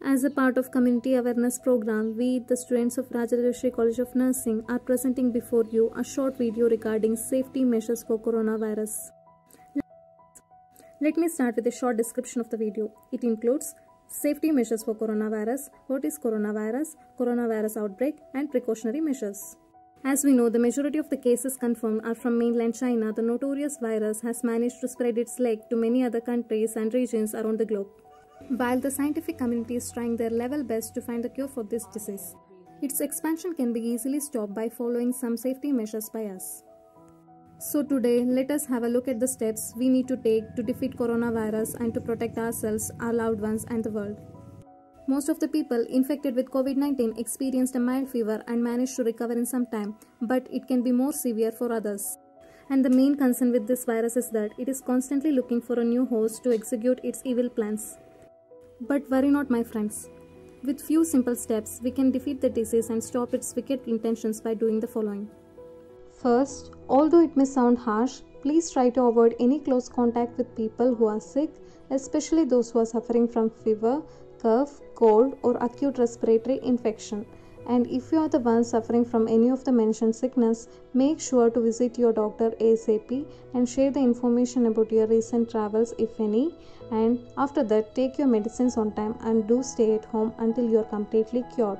As a part of community awareness program, we, the students of Rajarajeswari College of Nursing, are presenting before you a short video regarding safety measures for coronavirus. Let me start with a short description of the video. It includes safety measures for coronavirus, what is coronavirus, coronavirus outbreak, and precautionary measures. As we know, the majority of the cases confirmed are from mainland China. The notorious virus has managed to spread its leg to many other countries and regions around the globe. While the scientific community is trying their level best to find a cure for this disease, its expansion can be easily stopped by following some safety measures by us. So today, let us have a look at the steps we need to take to defeat coronavirus and to protect ourselves, our loved ones and the world. Most of the people infected with COVID-19 experienced a mild fever and managed to recover in some time, but it can be more severe for others. And the main concern with this virus is that it is constantly looking for a new host to execute its evil plans. But worry not, my friends. With few simple steps, we can defeat the disease and stop its wicked intentions by doing the following. First, although it may sound harsh, please try to avoid any close contact with people who are sick, especially those who are suffering from fever, cough, cold, or acute respiratory infection. And if you are the one suffering from any of the mentioned sickness, make sure to visit your doctor ASAP and share the information about your recent travels if any. And after that, take your medicines on time and do stay at home until you are completely cured.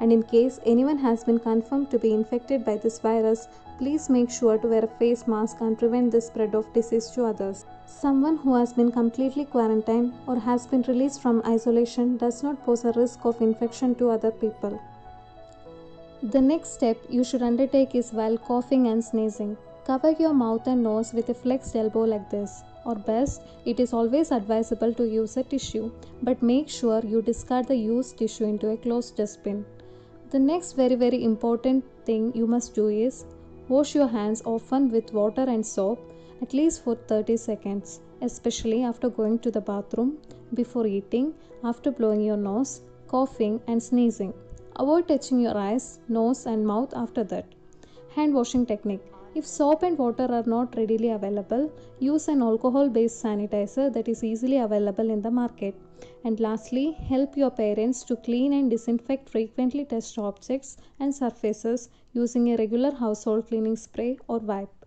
And in case anyone has been confirmed to be infected by this virus, please make sure to wear a face mask and prevent the spread of disease to others. Someone who has been completely quarantined or has been released from isolation does not pose a risk of infection to other people. The next step you should undertake is while coughing and sneezing. Cover your mouth and nose with a flexed elbow like this. Or best, it is always advisable to use a tissue, but make sure you discard the used tissue into a closed dustbin. The next very very important thing you must do is wash your hands often with water and soap at least for 30 seconds, especially after going to the bathroom, before eating, after blowing your nose, coughing and sneezing. Avoid touching your eyes, nose and mouth after that. Hand washing technique. If soap and water are not readily available, use an alcohol based sanitizer that is easily available in the market. And lastly, help your parents to clean and disinfect frequently touched objects and surfaces using a regular household cleaning spray or wipe.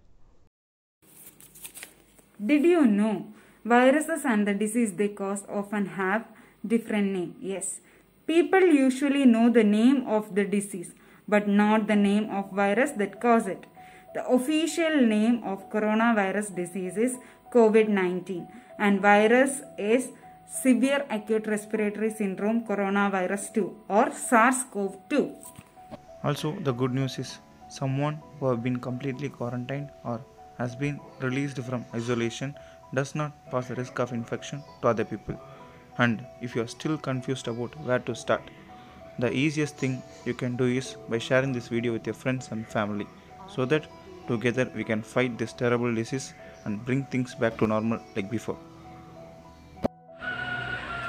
Did you know viruses and the disease they cause often have different name? Yes. People usually know the name of the disease but not the name of virus that cause it. The official name of coronavirus disease is COVID-19 and virus is severe acute respiratory syndrome coronavirus 2 or SARS-CoV-2. Also, the good news is someone who have been completely quarantined or has been released from isolation does not pose the risk of infection to other people. And if you are still confused about where to start, the easiest thing you can do is by sharing this video with your friends and family so that together we can fight this terrible disease and bring things back to normal like before.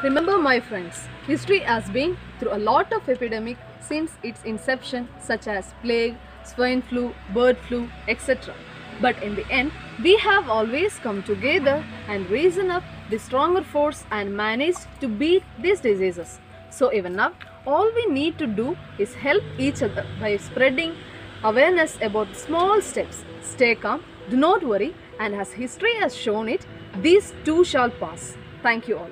Remember my friends, history has been through a lot of epidemic since its inception such as plague, swine flu, bird flu, etc. But in the end, we have always come together and risen up the stronger force and manage to beat these diseases. So even now, all we need to do is help each other by spreading awareness about small steps. Stay calm, do not worry and as history has shown it, these too shall pass. Thank you all.